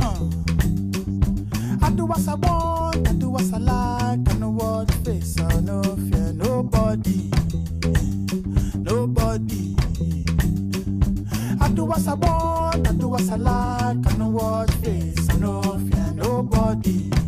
Uh. I do what I want, I do what I like, I know what face, I no fear nobody, nobody. I do what I want, I do what I like, I know fear nobody.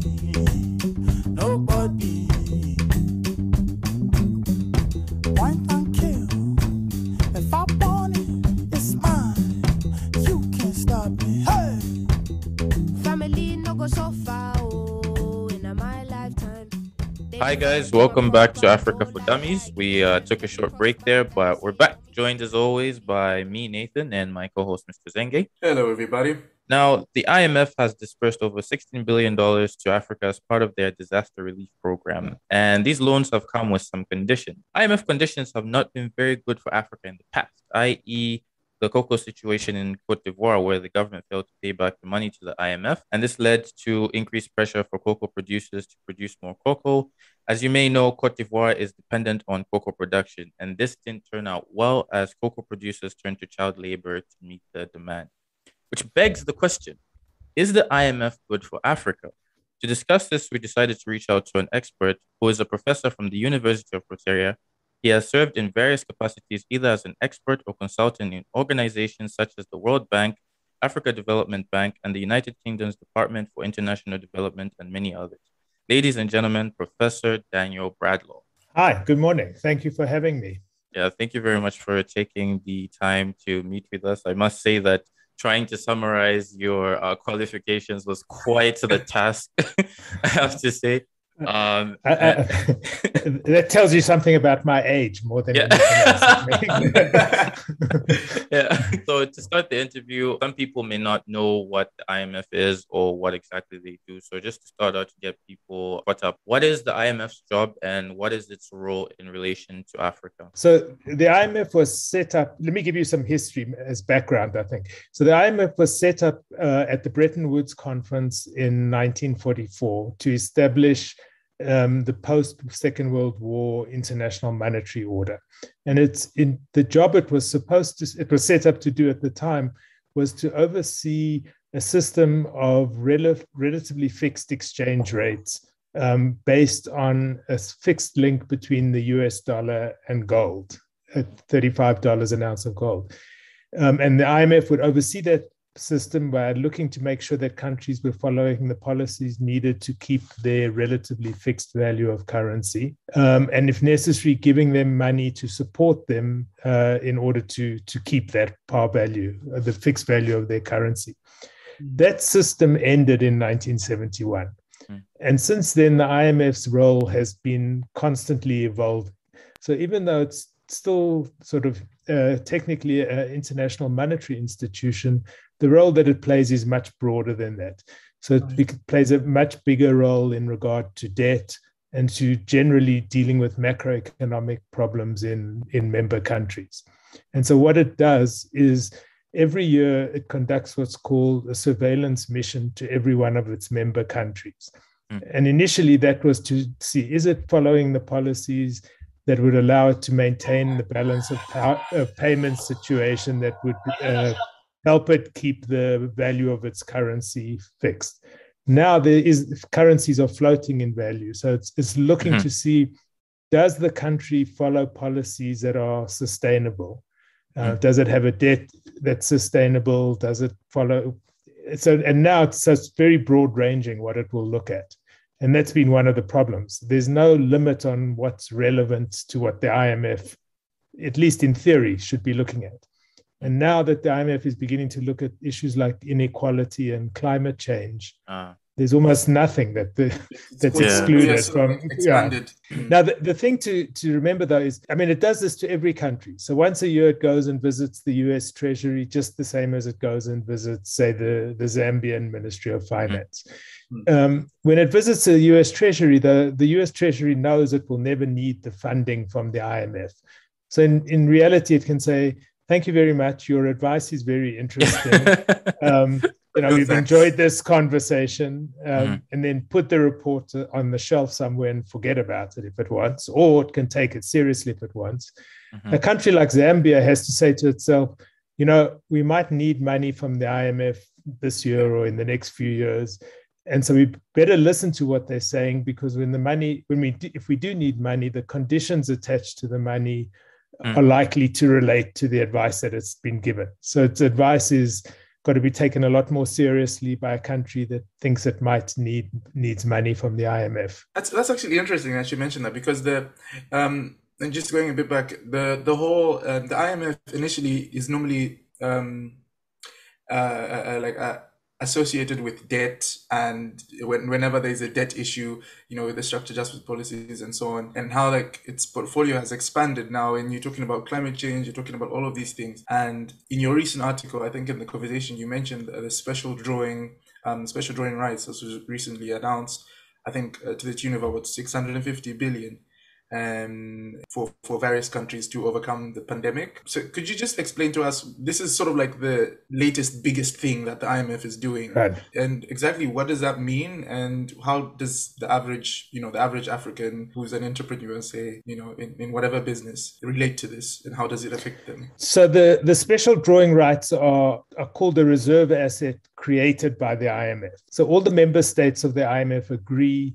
Hi guys, welcome back to Africa for Dummies. We uh, took a short break there, but we're back. Joined as always by me, Nathan, and my co-host, Mr. Zenge. Hello, everybody. Now, the IMF has dispersed over $16 billion to Africa as part of their disaster relief program. And these loans have come with some conditions. IMF conditions have not been very good for Africa in the past, i.e., the cocoa situation in Cote d'Ivoire, where the government failed to pay back the money to the IMF. And this led to increased pressure for cocoa producers to produce more cocoa. As you may know, Cote d'Ivoire is dependent on cocoa production, and this didn't turn out well as cocoa producers turned to child labor to meet the demand. Which begs the question Is the IMF good for Africa? To discuss this, we decided to reach out to an expert who is a professor from the University of Pretoria he has served in various capacities, either as an expert or consultant in organizations such as the World Bank, Africa Development Bank, and the United Kingdom's Department for International Development, and many others. Ladies and gentlemen, Professor Daniel Bradlow. Hi, good morning. Thank you for having me. Yeah, thank you very much for taking the time to meet with us. I must say that trying to summarize your uh, qualifications was quite the task, I have to say. Um, I, I, that tells you something about my age more than Yeah. anything else. yeah. So to start the interview, some people may not know what the IMF is or what exactly they do. So just to start out to get people caught up, what is the IMF's job and what is its role in relation to Africa? so the IMF was set up. Let me give you some history as background. I think so. The IMF was set up uh, at the Bretton Woods Conference in 1944 to establish um, the post Second World War international monetary order, and it's in the job it was supposed to. It was set up to do at the time was to oversee a system of rel- relatively fixed exchange rates um, based on a fixed link between the US dollar and gold at $35 an ounce of gold. Um, and the IMF would oversee that system by looking to make sure that countries were following the policies needed to keep their relatively fixed value of currency. Um, and if necessary, giving them money to support them uh, in order to, to keep that par value, uh, the fixed value of their currency. That system ended in 1971. And since then, the IMF's role has been constantly evolving. So even though it's still sort of uh, technically an international monetary institution, the role that it plays is much broader than that. So it bec- plays a much bigger role in regard to debt and to generally dealing with macroeconomic problems in, in member countries. And so what it does is every year it conducts what's called a surveillance mission to every one of its member countries. Mm. And initially that was to see is it following the policies that would allow it to maintain the balance of, pow- of payment situation that would uh, help it keep the value of its currency fixed. Now there is currencies are floating in value, so it's, it's looking Mhm. to see does the country follow policies that are sustainable? Uh, Mm. Does it have a debt that's sustainable? Does it follow? So and now it's, so it's very broad ranging what it will look at. And that's been one of the problems. There's no limit on what's relevant to what the IMF, at least in theory, should be looking at. And now that the IMF is beginning to look at issues like inequality and climate change, Uh, there's almost nothing that the, that's quite- excluded yes, from. Yeah. expanded. Now, the, the thing to, to remember though is, I mean, it does this to every country. So once a year, it goes and visits the US Treasury, just the same as it goes and visits, say, the, the Zambian Ministry of Finance. Um, when it visits the US Treasury, the, the US Treasury knows it will never need the funding from the IMF. So in, in reality, it can say, thank you very much. Your advice is very interesting. um, you know, No we've thanks. enjoyed this conversation, um, Mhm. and then put the report on the shelf somewhere and forget about it if it wants, or it can take it seriously if it wants. Mhm. A country like Zambia has to say to itself, you know, we might need money from the IMF this year or in the next few years. And so we better listen to what they're saying because when the money, when we, do, if we do need money, the conditions attached to the money Mm. are likely to relate to the advice that it's been given. So its advice is got to be taken a lot more seriously by a country that thinks it might need needs money from the IMF. That's that's actually interesting that you mentioned that because the um and just going a bit back the the whole uh, the IMF initially is normally um uh, uh, uh, like uh, associated with debt and when, whenever there's a debt issue you know with the structural adjustment policies and so on and how like its portfolio has expanded. Now and you're talking about climate change you're talking about all of these things. And in your recent article i think in the conversation you mentioned the special drawing um special drawing rights was recently announced i think uh, to the tune of about 650 billion um, for for various countries to overcome the pandemic. So could you just explain to us? This is sort of like the latest, biggest thing that the IMF is doing, Right. and exactly what does that mean, and how does the average, you know, the average African who's an entrepreneur, say, you know, in, in whatever business, relate to this, and how does it affect them? So the, the special drawing rights are, are called a reserve asset created by the IMF. So all the member states of the IMF agree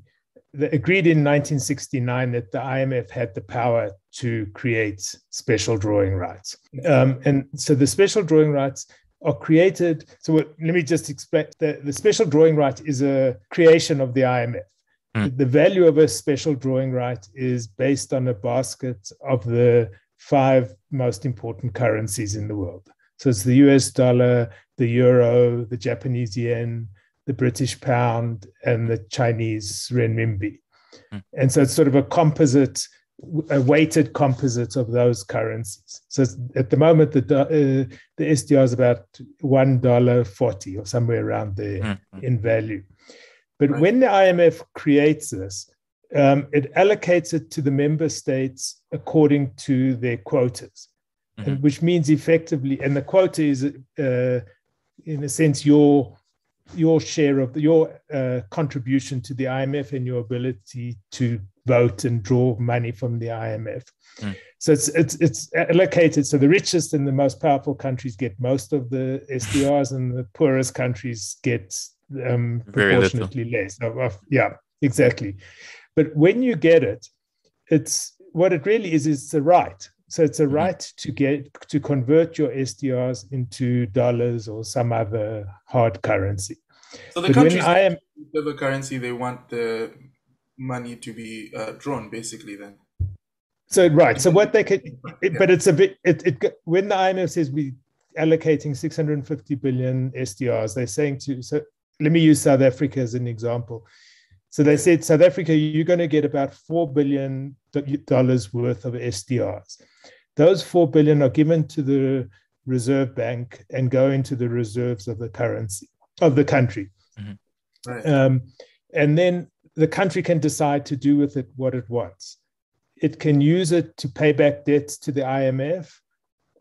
they agreed in 1969 that the IMF had the power to create special drawing rights. Um, and so the special drawing rights are created. So what, let me just explain the, the special drawing right is a creation of the IMF. Mm. The value of a special drawing right is based on a basket of the five most important currencies in the world. So it's the US dollar, the euro, the Japanese yen, the British pound, and the Chinese renminbi. Mm. And so it's sort of a composite, a weighted composite of those currencies. So it's- at the moment, the uh, the SDR is about one dollar forty or somewhere around there Mm, in value. But Right. when the IMF creates this, um, it allocates it to the member states according to their quotas, and which means effectively, and the quota is, uh, in a sense, your your share of your uh, contribution to the IMF and your ability to vote and draw money from the IMF. Mm. So it's it's it's allocated. So the richest and the most powerful countries get most of the SDRs, and the poorest countries get um, proportionately less. Of- of- yeah, exactly. But when you get it, it's what it really is. Is a right. So it's a Mhm. right to get to convert your SDRs into dollars or some other hard currency. So the But when countries I am whatever currency they want the money to be uh, drawn, basically. Then So right. So what they could, it, but it's a bit. It, it when the IMF says we allocating 650 billion SDRs, they're saying to. So let me use South Africa as an example. So they said South Africa, you're going to get about four billion dollars worth of SDRs. Those 4 billion are given to the Reserve Bank and go into the reserves of the currency of the country. right. Um, and then the country can decide to do with it what it wants. It can use it to pay back debts to the IMF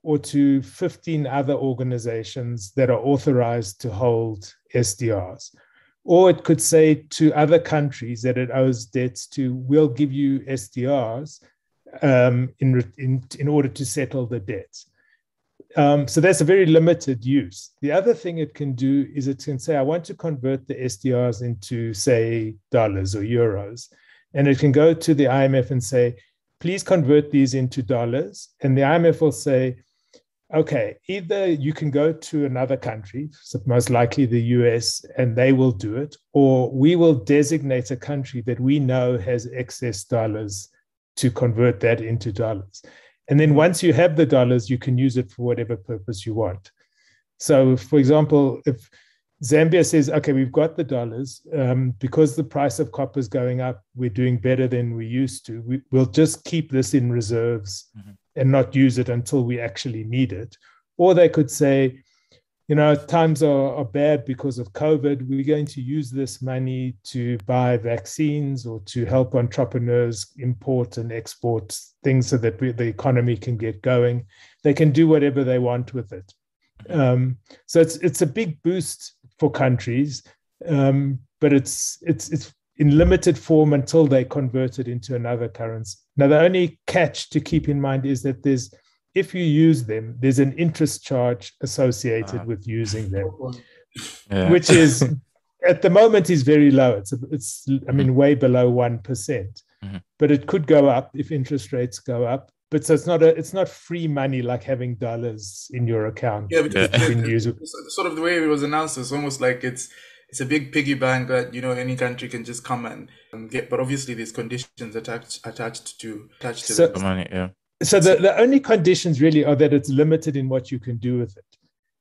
or to 15 other organizations that are authorized to hold SDRs. Or it could say to other countries that it owes debts to, we'll give you SDRs um, in, in, in order to settle the debts. Um, so that's a very limited use. The other thing it can do is it can say, I want to convert the SDRs into, say, dollars or euros. And it can go to the IMF and say, please convert these into dollars. And the IMF will say, okay, either you can go to another country, so most likely the US, and they will do it, or we will designate a country that we know has excess dollars to convert that into dollars. And then once you have the dollars, you can use it for whatever purpose you want. So, for example, if Zambia says, okay, we've got the dollars, um, because the price of copper is going up, we're doing better than we used to. We, we'll just keep this in reserves Mhm. And not use it until we actually need it. Or they could say, you know, times are, are bad because of COVID. We're going to use this money to buy vaccines or to help entrepreneurs import and export things so that we, the economy can get going. They can do whatever they want with it. Um, so it's it's a big boost for countries, um, but it's it's it's in limited form until they convert it into another currency. Now, the only catch to keep in mind is that there's if you use them, there's an interest charge associated Ah. with using them, Yeah. which is at the moment is very low. It's it's I mean way below one Mhm. but it could go up if interest rates go up. But so it's not a it's not free money like having dollars in your account. Yeah, because Yeah. the- You can the- it. sort of the way it was announced it's almost like it's it's a big piggy bank that you know any country can just come and, and get. But obviously, there's conditions attached attached to attached to So- The money, yeah. So the, the only conditions really are that it's limited in what you can do with it.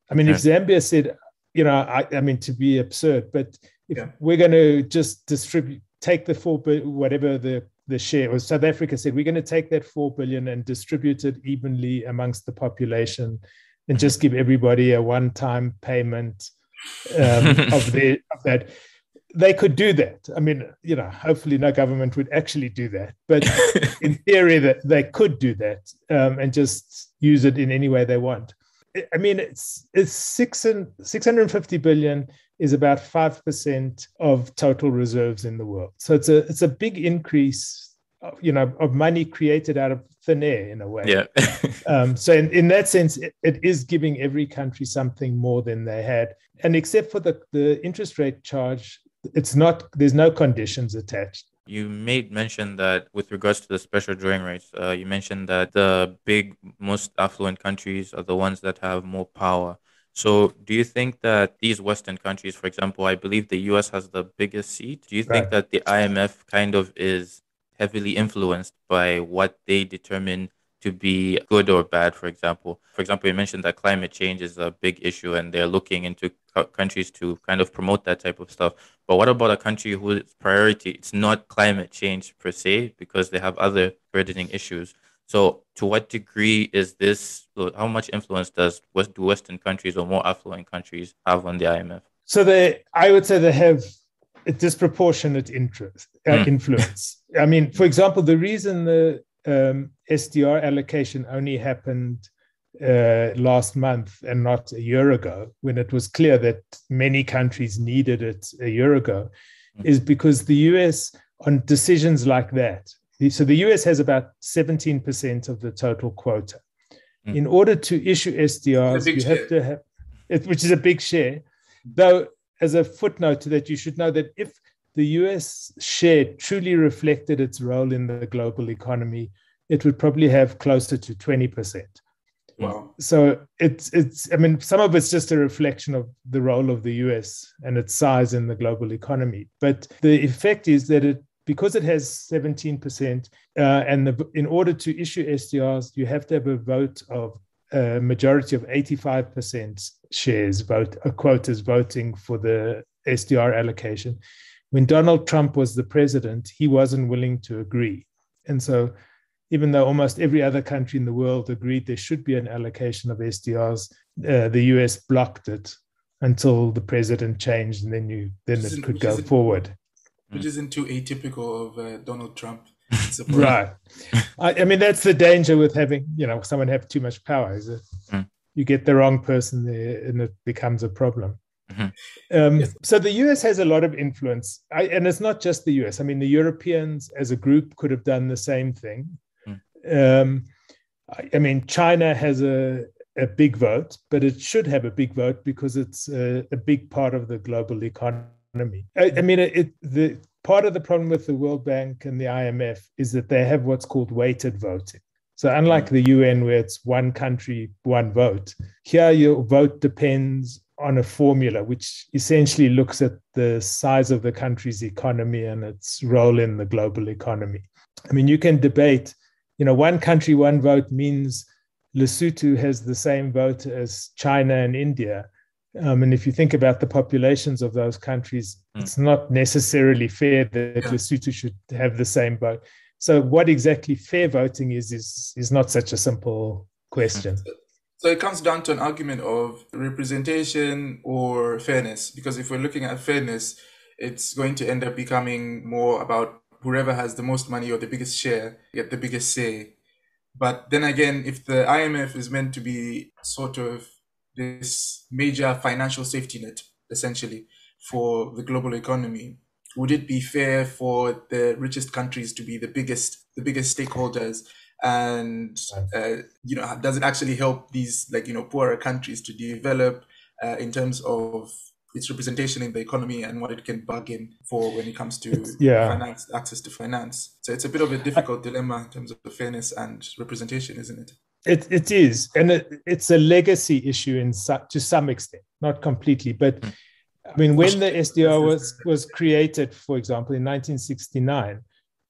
I mean, if Zambia said, you know, I, I mean, to be absurd, but if Yeah. we're going to just distribute, take the four, bi- whatever the the share, or South Africa said, we're going to take that four billion and distribute it evenly amongst the population, and just give everybody a one-time payment um, of the of that. They could do that. I mean, you know, hopefully no government would actually do that, but in theory that they could do that um, and just use it in any way they want. I- mean, it's it's six and six hundred and fifty billion is about five percent of total reserves in the world. So it's a it's a big increase, of, you know, of money created out of thin air in a way. yeah. Um, so in, in that sense, it, it is giving every country something more than they had. And except for the, the interest rate charge, it's not there's no conditions attached. You made mention that with regards to the special drawing rights, uh, you mentioned that the big, most affluent countries are the ones that have more power. So, do you think that these Western countries, for example, I believe the US has the biggest seat, do you think that the IMF kind of is heavily influenced by what they determine to be good or bad, for example? For example, you mentioned that climate change is a big issue and they're looking into co- countries to kind of promote that type of stuff. But what about a country whose priority it's not climate change per se because they have other burdening issues? So, to what degree is this? How much influence does West do Western countries or more affluent countries have on the IMF? So they, I would say they have a disproportionate interest uh, Mm. influence. I mean, for example, the reason the um, SDR allocation only happened uh, last month and not a year ago, when it was clear that many countries needed it a year ago, Mm. is because the US on decisions like that. So the US has about 17% of the total quota. Mm. In order to issue SDRs, big you share. have to have it, which is a big share. Though, as a footnote to that, you should know that if the US share truly reflected its role in the global economy, it would probably have closer to 20%. Wow. So it's it's I mean some of it's just a reflection of the role of the US and its size in the global economy. But the effect is that it because it has 17%, uh, and the, in order to issue SDRs, you have to have a vote of a majority of 85% shares vote, uh, quotas voting for the SDR allocation. When Donald Trump was the president, he wasn't willing to agree. And so, even though almost every other country in the world agreed there should be an allocation of SDRs, uh, the US blocked it until the president changed, and then you then Which it isn't- could go forward. Which isn't too atypical of uh, Donald Trump. Right. I, I mean, that's the danger with having, you know, someone have too much power, is it? Mm. You get the wrong person there and it becomes a problem. Mhm. Um, Yes. So the US has a lot of influence. I, and it's not just the US. I mean, the Europeans as a group could have done the same thing. Um, I, I mean, China has a, a big vote, but it should have a big vote because it's a, a big part of the global economy. I, I mean, it, it, the part of the problem with the World Bank and the IMF is that they have what's called weighted voting. So, unlike the UN, where it's one country, one vote, here your vote depends on a formula which essentially looks at the size of the country's economy and its role in the global economy. I mean, you can debate, you know, one country, one vote means Lesotho has the same vote as China and India. Um, and if you think about the populations of those countries, Mm. it's not necessarily fair that Yeah. Lesotho should have the same vote. So, what exactly fair voting is is is not such a simple question. So it comes down to an argument of representation or fairness. Because if we're looking at fairness, it's going to end up becoming more about whoever has the most money or the biggest share get the biggest say. But then again, if the IMF is meant to be sort of this major financial safety net, essentially, for the global economy, would it be fair for the richest countries to be the biggest, the biggest stakeholders and uh, you know does it actually help these like you know poorer countries to develop uh, in terms of its representation in the economy and what it can bargain for when it comes to yeah. finance access to finance? So it's a bit of a difficult dilemma in terms of the fairness and representation isn't it? It, it is. And it, it's a legacy issue in su- to some extent not completely but Hmm. i mean when the sdr was was created for example in 1969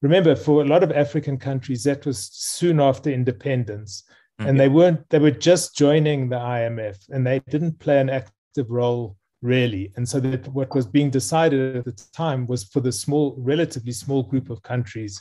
remember for a lot of african countries that was soon after independence Mhm. and they weren't they were just joining the imf and they didn't play an active role really and so that what was being decided at the time was for the small relatively small group of countries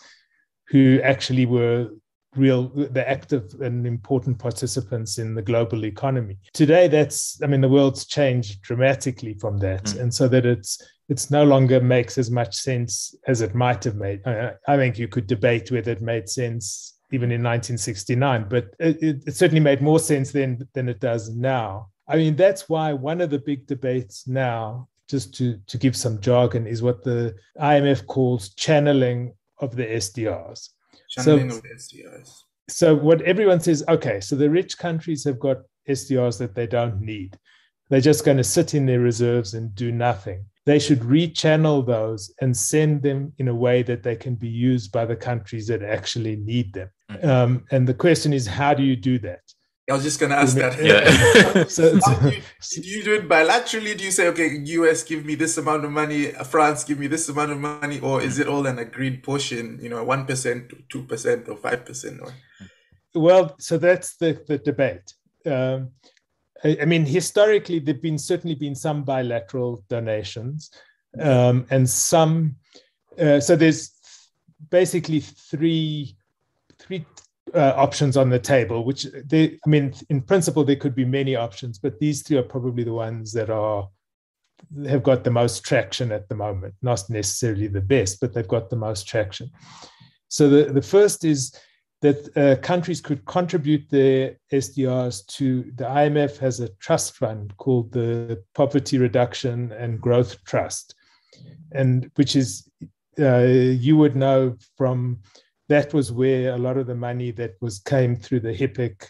who actually were real the active and important participants in the global economy today that's i mean the world's changed dramatically from that Mm. and so that it's it's no longer makes as much sense as it might have made. I, think you could debate whether it made sense even in 1969 but it, it, it certainly made more sense then than it does now. I mean that's why one of the big debates now just to to give some jargon is what the imf calls channeling of the sdrs channeling So- of the SDRs. so what everyone says okay so the rich countries have got sdrs that they don't need. They're just going to sit in their reserves and do nothing they should rechannel those and send them in a way that they can be used by the countries that actually need them Mhm. um, and the question is how do you do that I was just going to ask that. Yeah. so, How do, you, do you do it bilaterally? Do you say, okay, US give me this amount of money, France give me this amount of money, or is it all an agreed portion? You know, one percent, two percent, or five percent? Or well so that's the, the debate um, I, mean historically there've been certainly been some bilateral donations um, and some uh, so there's basically three three uh, options on the table which they i mean in principle there could be many options but these three are probably the ones that are have got the most traction at the moment. Not necessarily the best but they've got the most traction. So the, the first is that uh, countries could contribute their SDRs to the IMF has a trust fund called the Poverty Reduction and Growth Trust, and which is uh, you would know from that was where a lot of the money that was came through the HIPC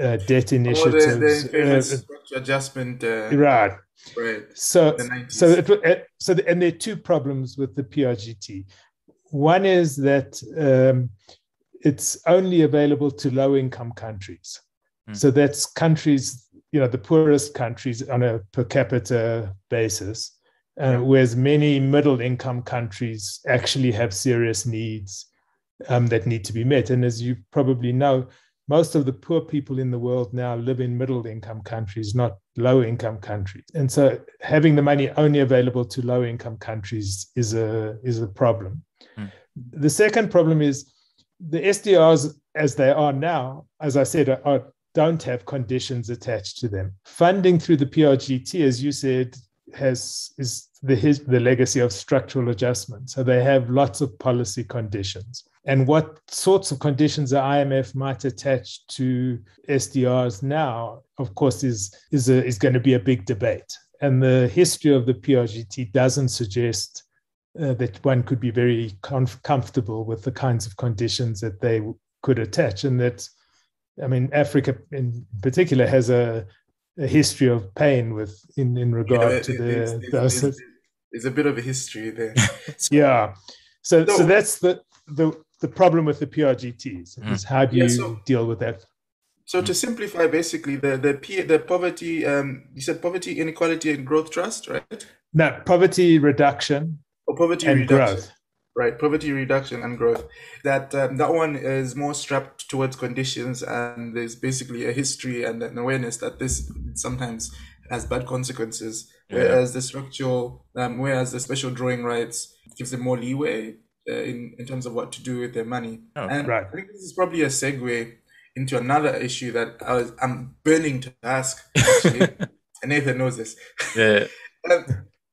uh, debt Oh, initiatives. the, the uh, adjustment, uh, right. right? So, so it, so, the, and there are two problems with the PRGT. One is that um, it's only available to low-income countries. Hmm. So that's countries, you know, the poorest countries on a per capita basis, uh, Yeah. whereas many middle-income countries actually have serious needs um, that need to be met. And as you probably know, most of the poor people in the world now live in middle income countries, not low income countries. And so having the money only available to low income countries is a, is a problem. Hmm. The second problem is the SDRs, as they are now, as I said, are, don't have conditions attached to them. Funding through the PRGT, as you said, has is the his, the legacy of structural adjustment. So they have lots of policy conditions. And what sorts of conditions the IMF might attach to SDRs now, of course, is is a, is going to be a big debate. And the history of the PRGT doesn't suggest uh, that one could be very comf- comfortable with the kinds of conditions that they w- could attach. And that, I mean, Africa in particular has a, a history of pain with in in regard Yeah, to it- the it's- it's- There's a bit of a history there. yeah. So, so So- that's the, the the problem with the PRGTs Mm. is how do Yeah, you so- deal with that? So to simplify, basically, the the P, the poverty, um, you said poverty, inequality, and growth trust, right? No, poverty reduction Or poverty and reduction, growth. right? Poverty reduction and growth. That um, that one is more strapped towards conditions, and there's basically a history and an awareness that this sometimes has bad consequences. Yeah. Whereas the structural, um, whereas the special drawing rights gives them more leeway uh, in in terms of what to do with their money. Oh, and right. I think this is probably a segue into another issue that I was I'm burning to ask. Actually, and Nathan knows this. Yeah. Um,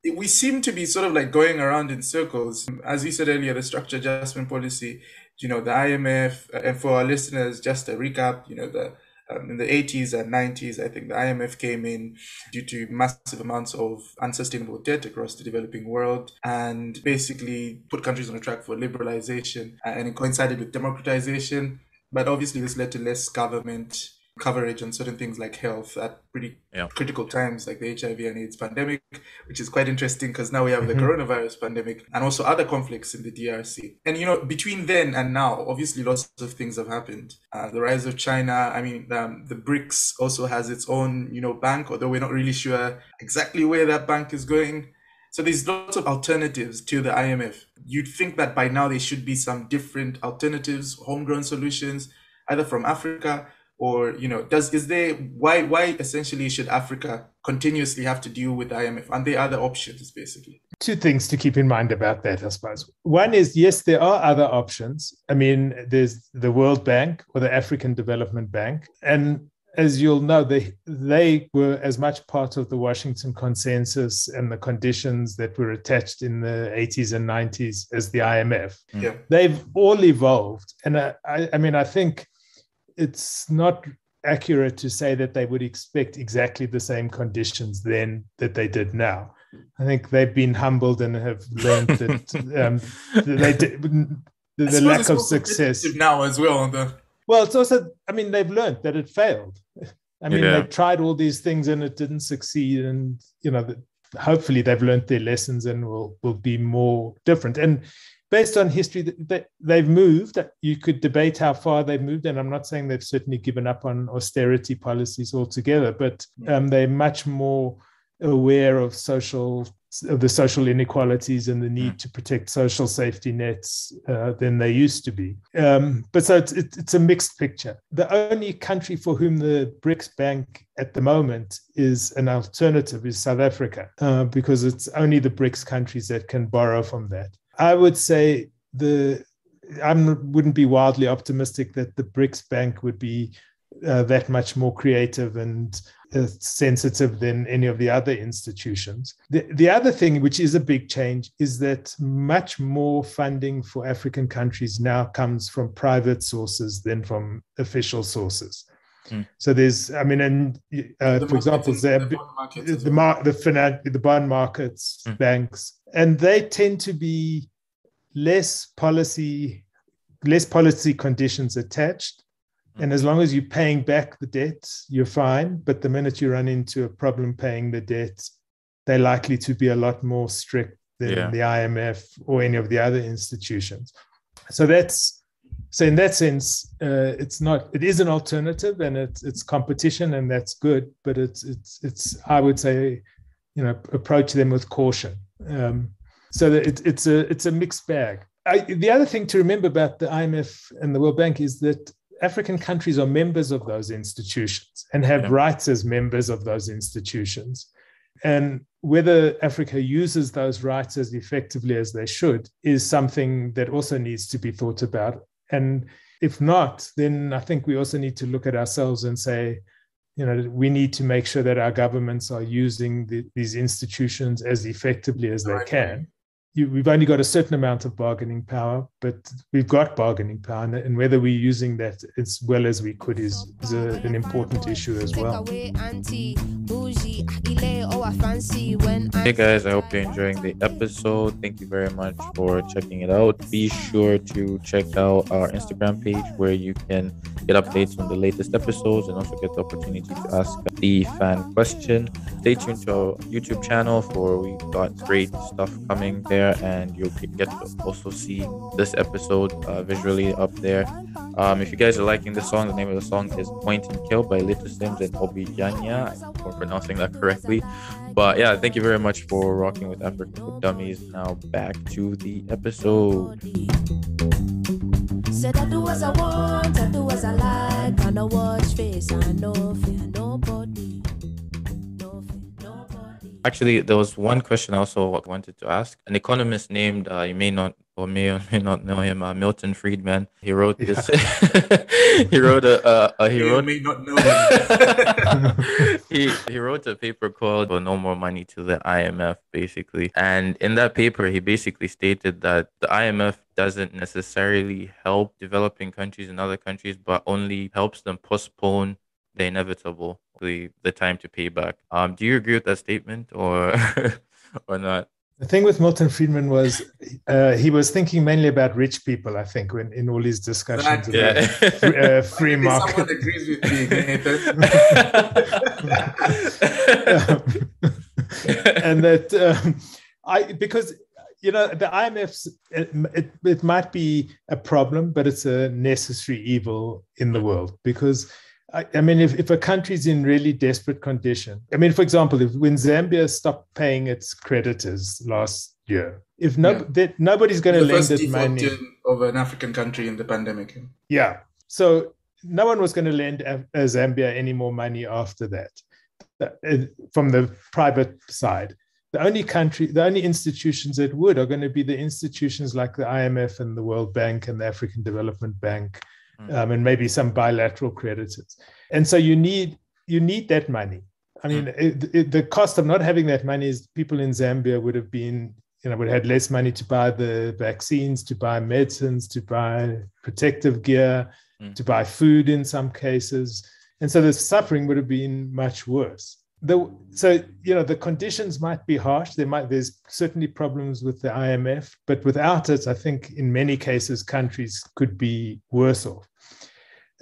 we seem to be sort of like going around in circles. As you said earlier, the structure adjustment policy, you know, the IMF, uh, and for our listeners, just a recap, you know, the um, in the 80s and 90s, I think the IMF came in due to massive amounts of unsustainable debt across the developing world and basically put countries on a track for liberalization. uh, And it coincided with democratization. but obviously this led to less government coverage on certain things like health at pretty Yeah. critical times like the HIV and AIDS pandemic, which is quite interesting because now we have the Mhm. coronavirus pandemic and also other conflicts in the DRC. And you know, between then and now, obviously lots of things have happened. Uh, the rise of China, I mean, um, the BRICS also has its own, you know, bank, although we're not really sure exactly where that bank is going. So there's lots of alternatives to the IMF. You'd think that by now there should be some different alternatives, homegrown solutions, either from Africa or you know, does is there why why essentially should Africa continuously have to deal with the IMF? And there are other options basically. two things to keep in mind about that, I suppose. One is yes, there are other options. I mean, there's the World Bank or the African Development Bank, and as you'll know, they they were as much part of the Washington Consensus and the conditions that were attached in the 80s and 90s as the IMF. Yeah. They've all evolved, and I, I, I mean, I think it's not accurate to say that they would expect exactly the same conditions then that they did now. I think they've been humbled and have learned that um, they did, the, the lack of success. now as well. The Well, it's also, I mean, they've learned that it failed. I mean, Yeah. they tried all these things and it didn't succeed. And, you know, hopefully they've learned their lessons and will, will be more different. And based on history, th- they, they've moved. You could debate how far they've moved. And I'm not saying they've certainly given up on austerity policies altogether, but um, they're much more aware of social of the social inequalities and the need to protect social safety nets uh, than they used to be. Um, but so it's, it's, it's a mixed picture. The only country for whom the BRICS Bank at the moment is an alternative is South Africa, uh, because it's only the BRICS countries that can borrow from that. I would say the I wouldn't be wildly optimistic that the BRICS Bank would be uh, that much more creative and uh, sensitive than any of the other institutions. The, the other thing, which is a big change, is that much more funding for African countries now comes from private sources than from official sources. Hmm. So there's, I mean, and uh, for example, markets- there, the bond markets the, mar- the, finan- the bond markets, Mm. banks, and they tend to be less policy, less policy conditions attached. And as long as you're paying back the debt, you're fine. But the minute you run into a problem paying the debt, they're likely to be a lot more strict than Yeah. the IMF or any of the other institutions. So that's so in that sense, uh, it's not. It is an alternative, and it's it's competition, and that's good. But it's it's it's. I would say, you know, approach them with caution. Um, so that it, it's a it's a mixed bag. I, the other thing to remember about the IMF and the World Bank is that African countries are members of those institutions and have Yeah. rights as members of those institutions. And whether Africa uses those rights as effectively as they should is something that also needs to be thought about. And if not, then I think we also need to look at ourselves and say, you know, we need to make sure that our governments are using the, these institutions as effectively as they can. You, we've only got a certain amount of bargaining power, but we've got bargaining power, and, and whether we're using that as well as we could is, is a, an important issue as well. Away anti bougie, ile oh I fancy when I Hey guys, I hope you're enjoying the episode. Thank you very much for checking it out. Be sure to check out our Instagram page where you can get updates on the latest episodes and also get the opportunity to ask the fan question. Stay tuned to our YouTube channel for we've got great stuff coming there and you'll get to also see this episode uh, visually up there. Um, if you guys are liking the song, the name of the song is Point and Kill by Little Simz and Obijanya. I'm pronouncing that correctly. But yeah, thank you very much for rocking with Africa for Dummies. Now back to the episode. Said I do as I want, I do as I like. I watch face, I know fear nobody. No fear nobody. Actually, there was one question I also wanted to ask. An economist named, uh, you may not or may or may not know him, uh, Milton Friedman. He wrote this. he wrote a, uh, uh, he You wrote may not know that. he he wrote a paper called "No More Money to the IMF," basically, and in that paper, he basically stated that the IMF doesn't necessarily help developing countries and other countries, but only helps them postpone the inevitable, the the time to pay back. Um, do you agree with that statement, or or not? The thing with Milton Friedman was uh, he was thinking mainly about rich people, I think, when in all his discussions That- about Yeah. free, uh, free Maybe market. Someone agrees with me, Nathan. and that um, I because you know the IMF's it, it, it might be a problem, but it's a necessary evil in the world because. I, I mean, if, if a country's in really desperate condition, I mean, for example, if when Zambia stopped paying its creditors last year, if no, Yeah. that nobody's going to lend it money, of an African country in the pandemic. yeah. So no one was going to lend uh, Zambia any more money after that uh, from the private side. The only country, the only institutions that would are going to be the institutions like the IMF and the World Bank and the African Development Bank. Um, and maybe some bilateral creditors. And so you need you need that money. I mean, it, it, the cost of not having that money is people in Zambia would have been, you know, would have had less money to buy the vaccines, to buy medicines, to buy protective gear, Mm. to buy food in some cases. And so the suffering would have been much worse. The, so you know the conditions might be harsh. There might there's certainly problems with the IMF, but without it, I think in many cases countries could be worse off.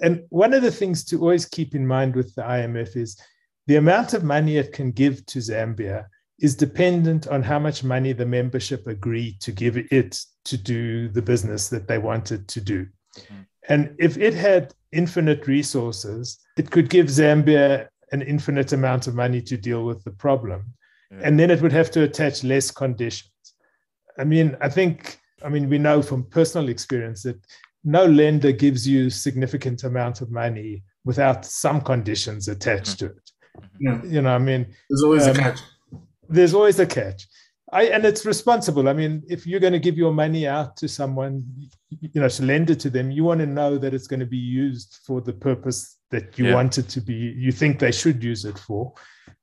And one of the things to always keep in mind with the IMF is the amount of money it can give to Zambia is dependent on how much money the membership agreed to give it to do the business that they wanted to do. Mhm. And if it had infinite resources, it could give Zambia an infinite amount of money to deal with the problem. Yeah. And then it would have to attach less conditions. I mean, I think, I mean, we know from personal experience that no lender gives you significant amount of money without some conditions attached to it. Yeah. You know, I mean, There's always Um, a catch. there's always a catch. I, and it's responsible. I mean, if you're going to give your money out to someone, you know, to lend it to them, you want to know that it's going to be used for the purpose that you Yeah. want it to be. You think they should use it for,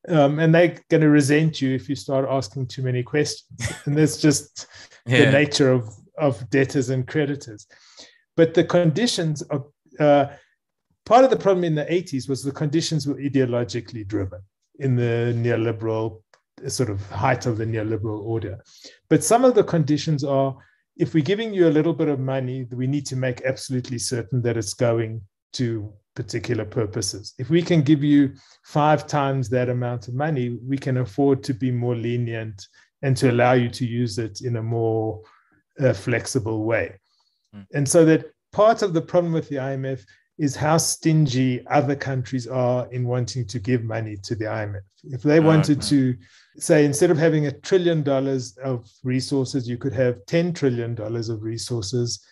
um, and they're going to resent you if you start asking too many questions. and that's just the nature of of debtors and creditors. But the conditions of uh, part of the problem in the 80s was the conditions were ideologically driven in the neoliberal sort of height of the neoliberal order. But some of the conditions are if we're giving you a little bit of money, we need to make absolutely certain that it's going to particular purposes. If we can give you five times that amount of money, we can afford to be more lenient and to allow you to use it in a more uh, flexible way. Mm. And so that part of the problem with the IMF is how stingy other countries are in wanting to give money to the IMF. If they wanted Okay. to say instead of having a trillion dollars of resources, you could have 10 trillion dollars of resources,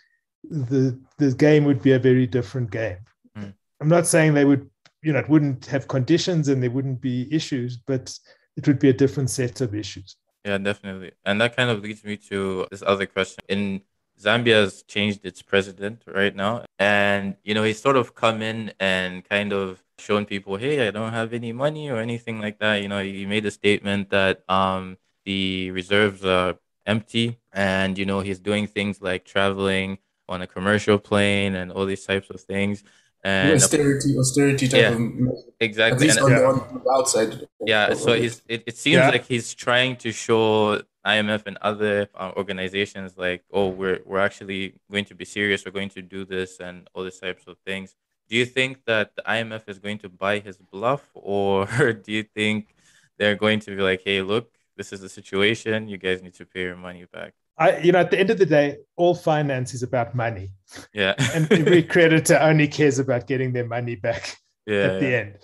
the, the game would be a very different game. Mm. I'm not saying they would, you know, it wouldn't have conditions and there wouldn't be issues, but it would be a different set of issues. Yeah, definitely. And that kind of leads me to this other question. In Zambia has changed its president right now. And, you know, he's sort of come in and kind of shown people, hey, I don't have any money or anything like that. You know, he made a statement that um, the reserves are empty. And, you know, he's doing things like traveling on a commercial plane and all these types of things. And austerity, austerity type Yeah. of, at least And- on, Yeah. the, on the outside. yeah, so he's it, it seems Yeah. like he's trying to show IMF and other uh, organizations like, oh, we're we're actually going to be serious. We're going to do this and all these types of things. Do you think that the IMF is going to buy his bluff, or do you think they're going to be like, hey, look, this is the situation. You guys need to pay your money back. I, you know, at the end of the day, all finance is about money, Yeah, and every creditor only cares about getting their money back yeah, at the yeah. end.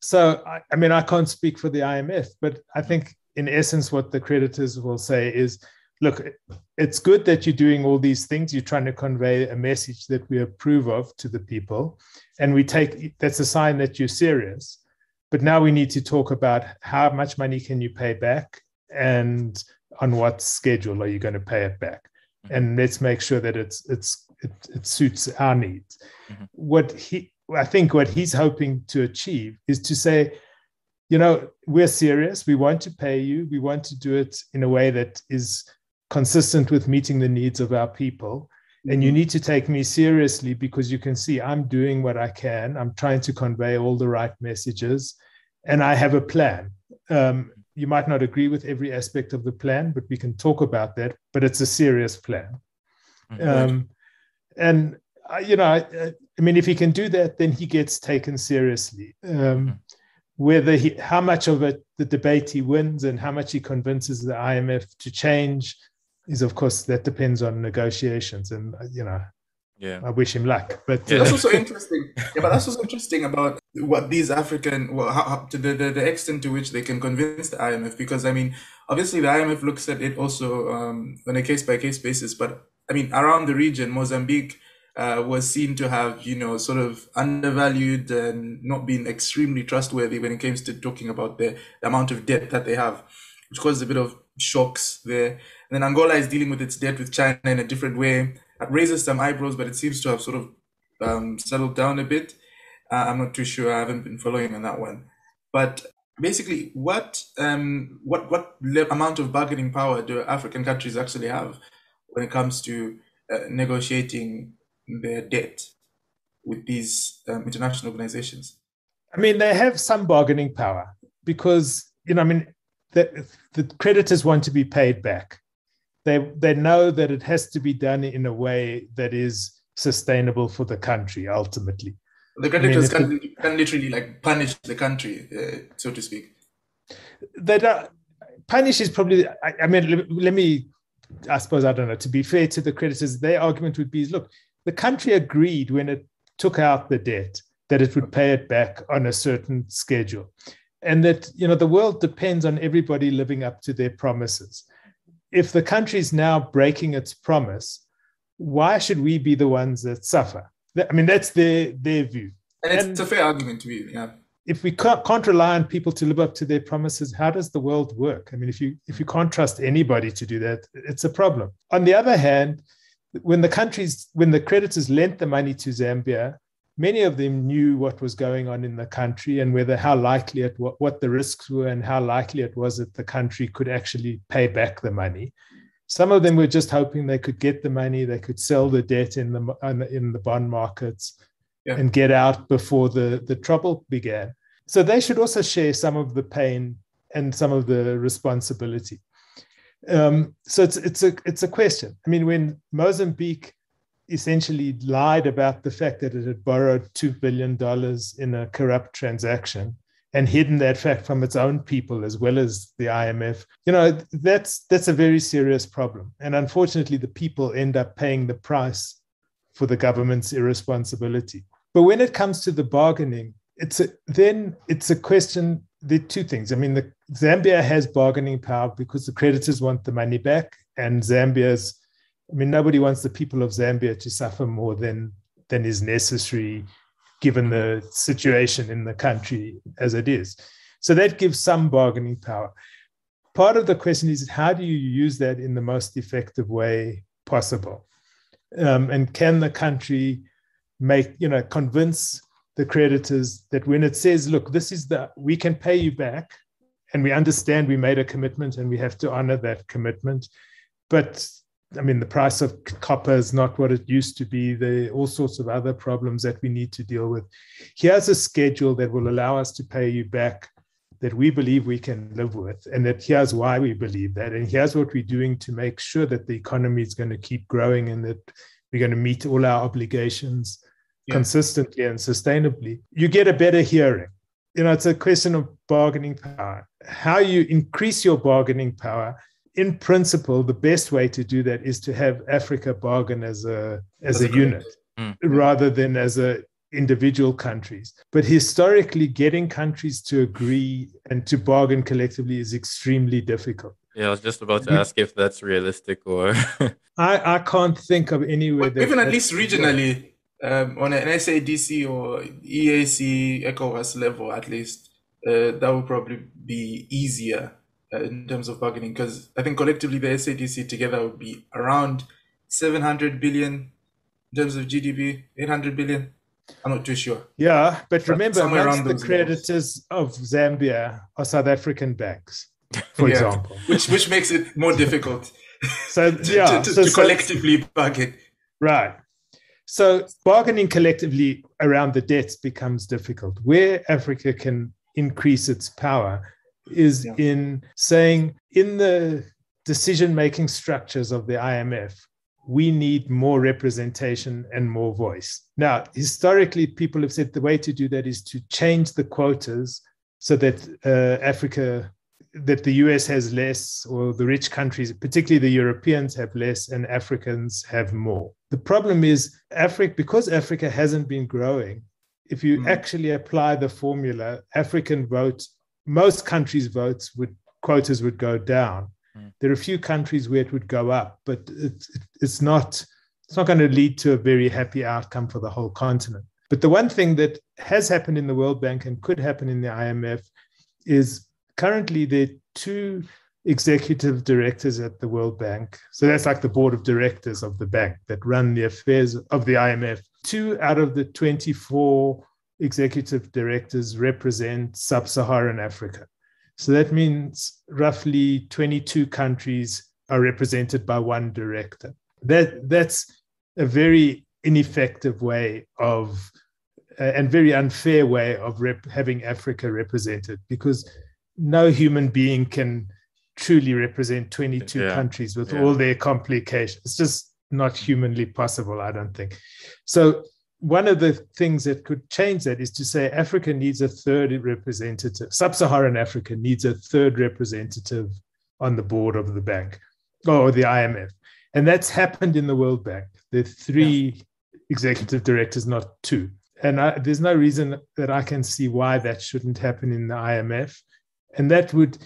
So, I, I mean, I can't speak for the IMF, but I mm. think in essence, what the creditors will say is, look, it's good that you're doing all these things. You're trying to convey a message that we approve of to the people, and we take that's a sign that you're serious. But now we need to talk about how much money can you pay back, and on what schedule are you going to pay it back, and let's make sure that it's it's it, it suits our needs. Mhm. What he I think what he's hoping to achieve is to say, you know, we're serious. We want to pay you. We want to do it in a way that is consistent with meeting the needs of our people. And you need to take me seriously because you can see I'm doing what I can. I'm trying to convey all the right messages, and I have a plan. Um, you might not agree with every aspect of the plan, but we can talk about that. But it's a serious plan. Mhm. Um, and uh, you know, I, I mean, if he can do that, then he gets taken seriously. Um, whether he, how much of it, the debate he wins, and how much he convinces the IMF to change, is of course that depends on negotiations. And uh, you know, yeah. I wish him luck. But Yeah. That's also interesting. Yeah, but that's also interesting about what these African, well, how, how, to the, the the extent to which they can convince the IMF. Because I mean, obviously the IMF looks at it also um, on a case by case basis. But I mean, around the region, Mozambique uh, was seen to have, you know, sort of undervalued and not been extremely trustworthy when it comes to talking about the, the amount of debt that they have, which caused a bit of shocks there. And then Angola is dealing with its debt with China in a different way. Raises some eyebrows, but it seems to have sort of um, settled down a bit. Uh, I'm not too sure. I haven't been following on that one. But basically, what um, what what le- amount of bargaining power do African countries actually have when it comes to uh, negotiating their debt with these um, international organizations? I mean, they have some bargaining power because you know, I mean, the, the creditors want to be paid back. They they know that it has to be done in a way that is sustainable for the country ultimately. The creditors if can, can literally like punish the country, uh, so to speak. That uh, punish is probably. I, I mean, let, let me. I suppose I don't know. To be fair to the creditors, their argument would be: is look, the country agreed when it took out the debt that it would pay it back on a certain schedule, and that you know the world depends on everybody living up to their promises. If the country is now breaking its promise, why should we be the ones that suffer? I mean, that's their their view. And it's And- a fair argument to be, yeah. if we can't, can't rely on people to live up to their promises, how does the world work? I mean, if you if you can't trust anybody to do that, it's a problem. On the other hand, when the countries when the creditors lent the money to Zambia, many of them knew what was going on in the country and whether how likely it what, what the risks were and how likely it was that the country could actually pay back the money. Some of them were just hoping they could get the money, they could sell the debt in the in the bond markets, Yeah. and get out before the, the trouble began. So they should also share some of the pain and some of the responsibility. Um, so it's it's a it's a question. I mean, when Mozambique essentially lied about the fact that it had borrowed two billion dollars in a corrupt transaction and hidden that fact from its own people as well as the IMF, you know, that's that's a very serious problem. And unfortunately, the people end up paying the price for the government's irresponsibility. But when it comes to the bargaining, it's a, then it's a question. There are two things. I mean, the, Zambia has bargaining power because the creditors want the money back, and Zambia's. I mean, nobody wants the people of Zambia to suffer more than than is necessary, given the situation in the country as it is. So that gives some bargaining power. Part of the question is how do you use that in the most effective way possible, um, and can the country make you know convince the creditors that when it says look this is the we can pay you back and we understand we made a commitment and we have to honor that commitment but i mean the price of copper is not what it used to be there are all sorts of other problems that we need to deal with here's a schedule that will allow us to pay you back that we believe we can live with and that here's why we believe that and here's what we're doing to make sure that the economy is going to keep growing and that we're going to meet all our obligations Yeah. consistently and sustainably, you get a better hearing. You know, it's a question of bargaining power. How you increase your bargaining power, in principle, the best way to do that is to have Africa bargain as a as, As a, a unit Mm. rather than as a individual countries. But historically, getting countries to agree and to bargain collectively is extremely difficult. Yeah, I was just about to ask if that's realistic or I, I can't think of anywhere that Even at least regionally, um, on an SADC or EAC ECOWAS level, at least, uh, that would probably be easier Uh, in terms of bargaining because I think collectively the SADC together would be around 700 billion in terms of GDP, 800 billion. I'm not too sure. Yeah, but So- remember, the those levels. creditors of Zambia are South African banks, for Yeah. example. Which which makes it more difficult So to, yeah, to, so, to so- collectively bargain. right. So bargaining collectively around the debts becomes difficult. Where Africa can increase its power is Yeah. in saying in the decision making structures of the IMF, we need more representation and more voice. Now, historically, people have said the way to do that is to change the quotas so that uh, Africa, that the US has less, or the rich countries, particularly the Europeans, have less, and Africans have more. The problem is, Africa, because Africa hasn't been growing, if you Mm. actually apply the formula, African votes, most countries' votes would quotas would go down. Mm. There are a few countries where it would go up, but it's it's not it's not going to lead to a very happy outcome for the whole continent. But the one thing that has happened in the World Bank and could happen in the IMF is currently there are two executive directors at the World Bank. So that's like the board of directors of the bank that run the affairs of the IMF. Two out of the 24 executive directors represent sub Saharan Africa. So that means roughly 22 countries are represented by one director. That, that's a very ineffective way of, uh, and very unfair way of rep- having Africa represented because no human being can truly represent 22 Yeah. countries with Yeah. all their complications. It's just not humanly possible, I don't think. So, one of the things that could change that is to say Africa needs a third representative. Sub Saharan Africa needs a third representative on the board of the bank or the IMF. And that's happened in the World Bank. There are three executive directors, not two. And I, there's no reason that I can see why that shouldn't happen in the IMF. And that would,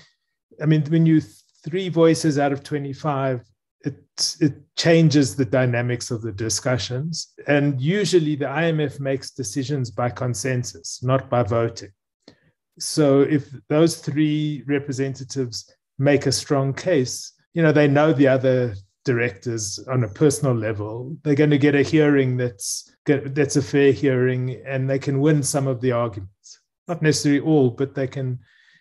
I mean, when you three voices out of 25, it, changes the dynamics of the discussions. And usually the IMF makes decisions by consensus, not by voting. So if those three representatives make a strong case, you know, they know the other directors on a personal level. They're going to get a hearing that's that's a fair hearing, and they can win some of the arguments. Not necessarily all, but they can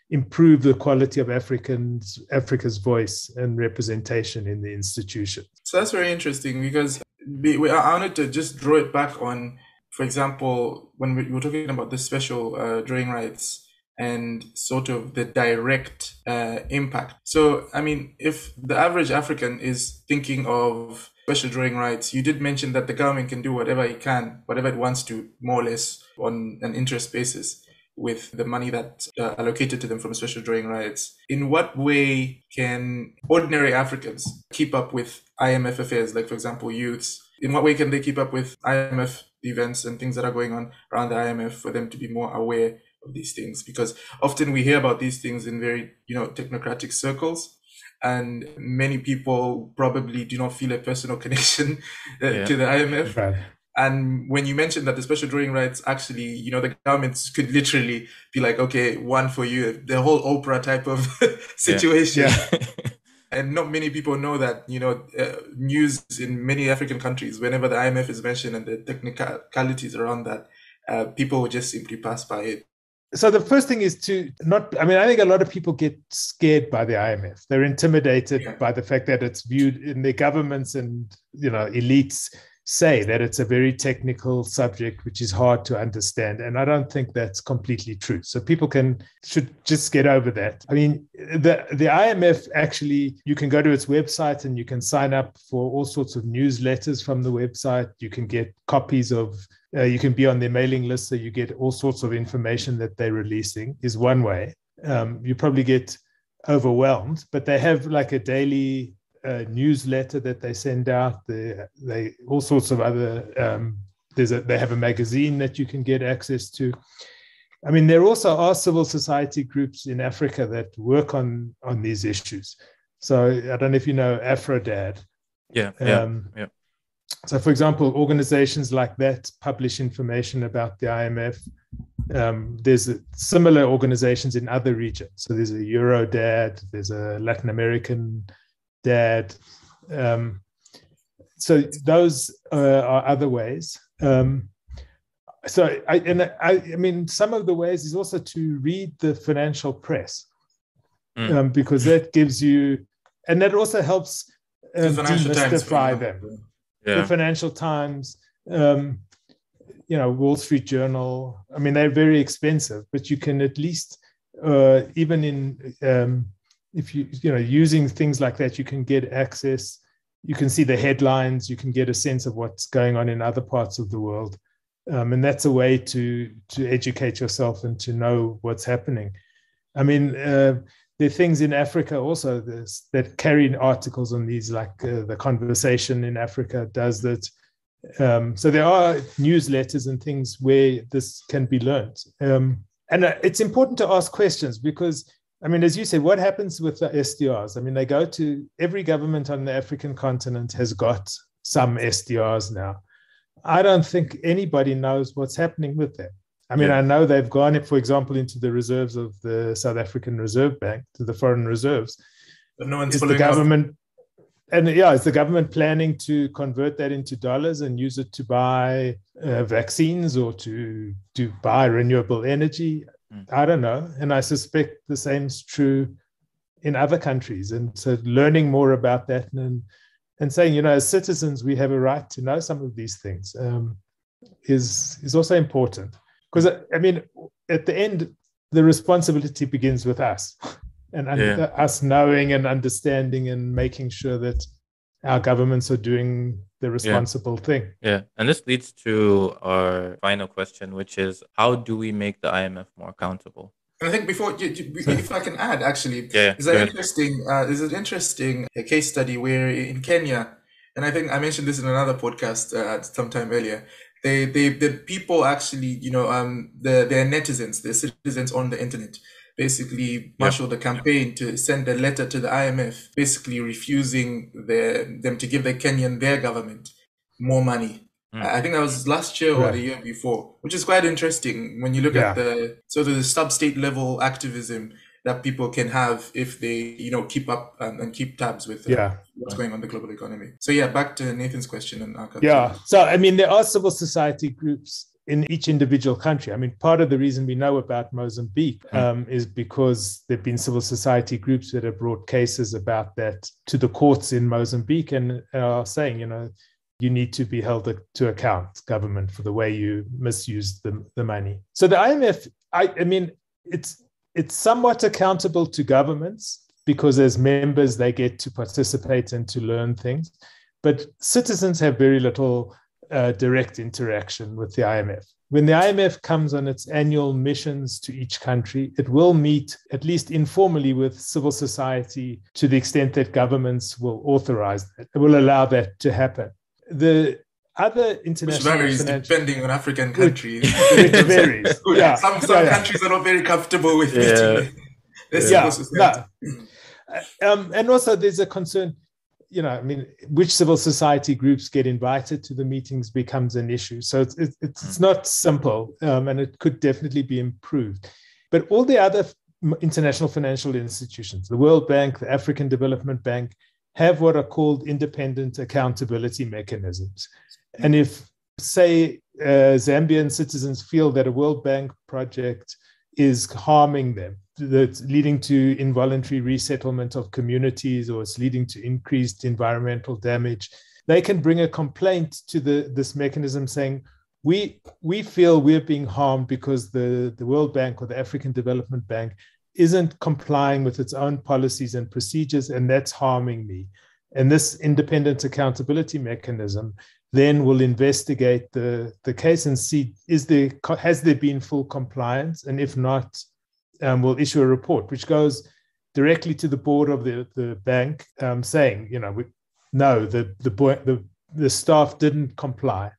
improve the quality of Africans Africa's voice and representation in the institution. So that's very interesting because I wanted to just draw it back on, for example, when we were talking about the special uh, drawing rights and sort of the direct uh, impact. So, I mean, if the average African is thinking of special drawing rights, you did mention that the government can do whatever it can, whatever it wants to, more or less on an interest basis with the money that's uh, allocated to them from special drawing rights. In what way can ordinary Africans keep up with IMF affairs, like, for example, youths? In what way can they keep up with IMF events and things that are going on around the IMF for them to be more aware of these things? Because often we hear about these things in very, you know, technocratic circles. And many people probably do not feel a personal connection uh, Yeah. to the IMF. Right. And when you mentioned that the special drawing rights actually, you know, the governments could literally be like, okay, one for you, the whole Oprah type of situation. Yeah. And not many people know that, you know, uh, news in many African countries, whenever the IMF is mentioned and the technicalities around that, uh, people will just simply pass by it. So the first thing is to not. I mean, I think a lot of people get scared by the IMF. They're intimidated Yeah. by the fact that it's viewed in their governments and you know elites say that it's a very technical subject which is hard to understand and i don't think that's completely true. So people can should just get over that. I mean the the imf actually you can go to its website and you can sign up for all sorts of newsletters from the website. You can get copies of uh, you can be on their mailing list so you get all sorts of information that they're releasing is one way. Um, you probably get overwhelmed but they have like a daily uh, newsletter that they send out. They, they all sorts of other. Um, there's a they have a magazine that you can get access to. I mean, there also are civil society groups in Africa that work on on these issues. So I don't know if you know Afrodad. yeah, yeah, Um, yeah. So, for example, organizations like that publish information about the IMF. Um, there's a, similar organizations in other regions. So there's a Eurodad, there's a Latin American dad. Um, so those uh, are other ways. Um, so I and I, I mean some of the ways is also to read the financial press Mm. um, because that gives you and that also helps The um, Financial Times, for demystify them yeah. the Financial Times, um, you know, Wall Street Journal. I mean, they're very expensive, but you can at least uh, even in um, if you you know using things like that, you can get access. You can see the headlines. You can get a sense of what's going on in other parts of the world, um, and that's a way to to educate yourself and to know what's happening. I mean, uh, there are things in Africa also that carry articles on these, like uh, the conversation in Africa does that. Um, so there are newsletters and things where this can be learned. Um, and uh, it's important to ask questions because, I mean, as you said, what happens with the SDRs? I mean, they go to every government on the African continent has got some SDRs now. I don't think anybody knows what's happening with them. I mean, yeah. I know they've gone, for example, into the reserves of the South African Reserve Bank, to the foreign reserves. But no one's is the government, up. and yeah, is the government planning to convert that into dollars and use it to buy uh, vaccines or to to buy renewable energy? Mm. I don't know, and I suspect the same is true in other countries. And so, learning more about that and and saying, you know, as citizens, we have a right to know some of these things um, is is also important because I mean, at the end, the responsibility begins with us, and, and yeah. us knowing and understanding and making sure that our governments are doing the responsible yeah. thing. Yeah, and this leads to our final question, which is, how do we make the IMF more accountable? And I think before, if I can add, actually, yeah, is an interesting. Uh, is an interesting case study where in Kenya, and I think I mentioned this in another podcast uh, sometime earlier they they the people actually you know um the they're netizens they're citizens on the internet basically marshaled a campaign to send a letter to the IMF basically refusing the, them to give the Kenyan their government more money Mm. I think that was last year or yeah. the year before, which is quite interesting when you look yeah. at the sort of the sub-state level activism that people can have if they, you know, keep up and, and keep tabs with uh, yeah. what's going on in the global economy. So yeah, back to Nathan's question and Arka. Yeah. So I mean, there are civil society groups in each individual country. I mean, part of the reason we know about Mozambique hmm. um, is because there have been civil society groups that have brought cases about that to the courts in Mozambique and are saying, you know, you need to be held to account, government, for the way you misuse the, the money. So the IMF, I, I mean, it's it's somewhat accountable to governments because as members they get to participate and to learn things but citizens have very little uh, direct interaction with the imf when the imf comes on its annual missions to each country it will meet at least informally with civil society to the extent that governments will authorize that will allow that to happen the other international Which varies financial... depending on African countries. It, varies. yeah. Some some yeah, countries are not very comfortable with yeah. This yeah. No. Um, and also there's a concern, you know, I mean, which civil society groups get invited to the meetings becomes an issue. So it's it's, it's hmm. not simple, um, and it could definitely be improved. But all the other international financial institutions, the World Bank, the African Development Bank, have what are called independent accountability mechanisms. And if, say, uh, Zambian citizens feel that a World Bank project is harming them, that's leading to involuntary resettlement of communities or it's leading to increased environmental damage, they can bring a complaint to the, this mechanism saying, we, we feel we're being harmed because the, the World Bank or the African Development Bank isn't complying with its own policies and procedures, and that's harming me. And this independent accountability mechanism then we'll investigate the, the case and see is there has there been full compliance, and if not, um, we'll issue a report which goes directly to the board of the, the bank, um, saying, you know, we, no, the the, the the staff didn't comply.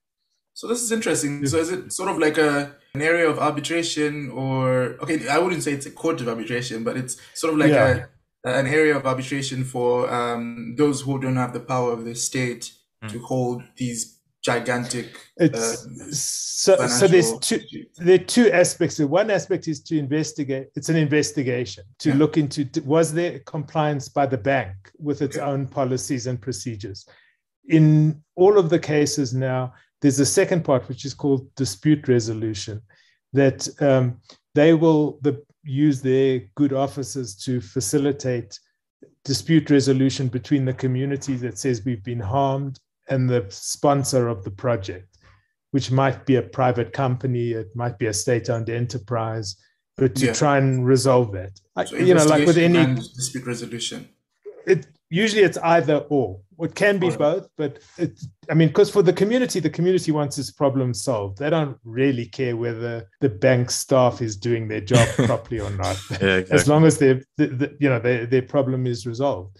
So this is interesting. So is it sort of like a an area of arbitration, or okay, I wouldn't say it's a court of arbitration, but it's sort of like yeah. a an area of arbitration for um, those who don't have the power of the state to hmm. hold these gigantic it's uh, so so there's two there are two aspects one aspect is to investigate it's an investigation to yeah. look into was there compliance by the bank with its yeah. own policies and procedures in all of the cases now there's a second part which is called dispute resolution that um, they will the, use their good offices to facilitate dispute resolution between the community that says we've been harmed and the sponsor of the project, which might be a private company, it might be a state owned enterprise. but to Yeah. try and resolve that. So you know, like with any, dispute resolution. it usually it's either or. It can be both, but it, I mean, because for the community, the community wants its problem solved. They don't really care whether the bank staff is doing their job properly or not. Yeah, as long as their the, the, you know their, their problem is resolved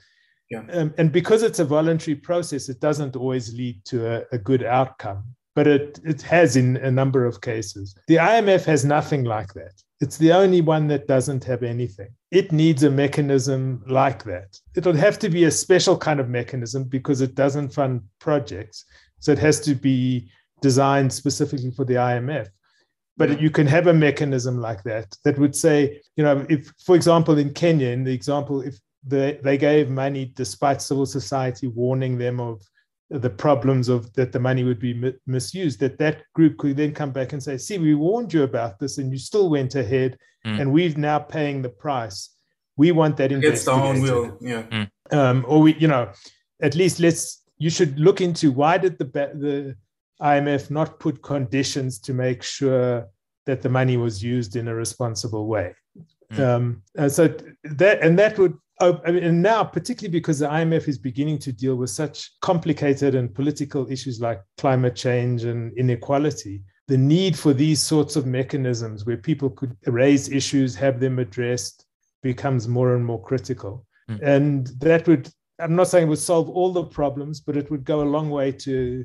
Yeah. um, and because it's a voluntary process it doesn't always lead to a, a good outcome but it it has in a number of cases. The imf has nothing like that. It's the only one that doesn't have anything. It needs a mechanism like that. It'll have to be a special kind of mechanism because it doesn't fund projects so it has to be designed specifically for the imf but you can have a mechanism like that that would say you know if for example in kenya in the example if they, they gave money despite civil society warning them of the problems of that the money would be mi- misused that that group could then come back and say see we warned you about this and you still went ahead Mm. and we've now paying the price we want that Against our own will. Yeah. um, or we, you know, at least let's. You should look into why did the the IMF not put conditions to make sure that the money was used in a responsible way. Mm. Um, so that and that would. Oh, I mean, and now, particularly because the IMF is beginning to deal with such complicated and political issues like climate change and inequality, the need for these sorts of mechanisms where people could raise issues, have them addressed, becomes more and more critical. Mm. And that would, I'm not saying it would solve all the problems, but it would go a long way to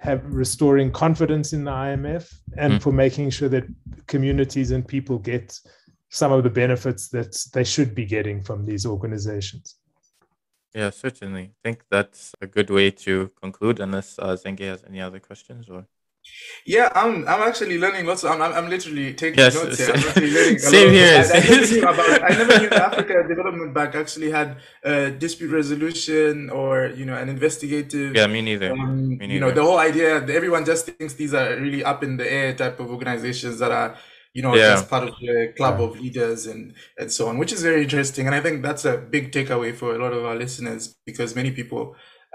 have restoring confidence in the IMF and Mm. for making sure that communities and people get some of the benefits that they should be getting from these organizations. Yeah, certainly. I think that's a good way to conclude, unless uh, Zengi has any other questions or. Yeah, I'm I'm actually learning lots. I'm I'm, I'm literally taking Yes, notes here. s- I'm actually learning same here, I, I never same- knew about. I never knew the Africa Development Bank actually had uh, dispute resolution or you know an investigative. Yeah, me neither. Um, Me you know the whole idea. Everyone just thinks these are really up in the air type of organizations that are you know Yeah. just part of the club of leaders and and so on, which is very interesting. And I think that's a big takeaway for a lot of our listeners because many people,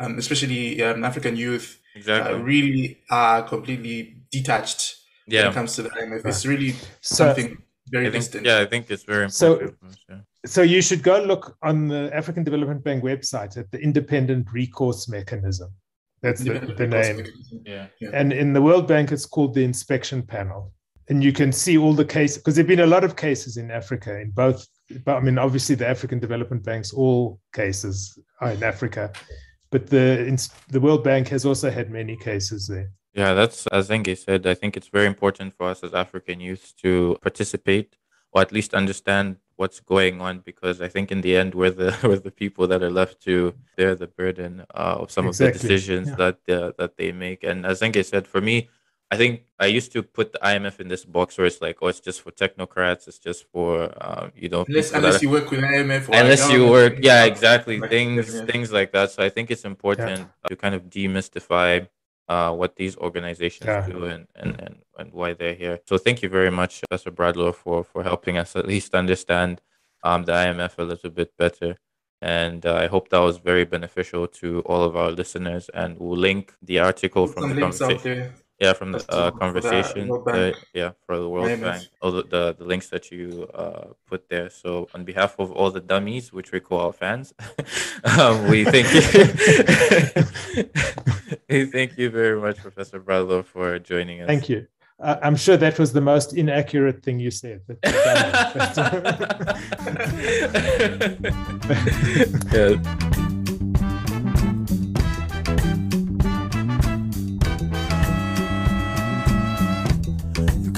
um, especially um, African youth, Exactly. uh, really are completely detached when it comes to the IMF. It's really So- something very I think, distant. yeah, I think it's very So- important. yeah. So you should go look on the African Development Bank website at the independent recourse mechanism. That's the, the name. mechanism. Yeah. And in the World Bank, it's called the inspection panel. And you can see all the cases because there have been a lot of cases in Africa in both. But I mean, obviously, the African Development Bank's all cases are in Africa, but the the World Bank has also had many cases there. Yeah, that's as Zengi said. I think it's very important for us as African youth to participate or at least understand what's going on because I think in the end we're the we're the people that are left to bear the burden uh, of some of the decisions yeah. that uh, that they make. And as Zengi said, for me, I think I used to put the IMF in this box where it's like, oh, it's just for technocrats, it's just for um, you know, Unless, people that unless are- you work with IMF or unless you work yeah uh, exactly like, things yeah. things like that so i think it's important to kind of demystify uh, what these organizations Yeah. do and, and, and, and why they're here so thank you very much professor bradlow for for helping us at least understand um, the imf a little bit better and uh, i hope that was very beneficial to all of our listeners and we'll link the article Put from some the links out conversation there. Yeah, from the That's uh, for the conversation. World uh, Bank. yeah, for the World IMF. Bank. All the, the, the links that you uh, put there. So, on behalf of all the dummies, which we call our fans, um, we thank you. we thank you very much, Professor Bradlow, for joining us. Thank you. Uh, I'm sure that was the most inaccurate thing you said. that you've yeah.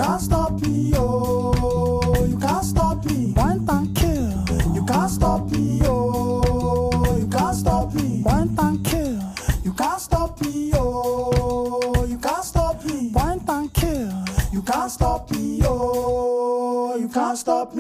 Can't stop me, oh, you can't stop me. One Point and kill. You can't stop me, oh, you can't stop me. One and kill. You can't stop me, oh, you can't stop me. Point and kill. You can't stop me, oh, you can't stop me.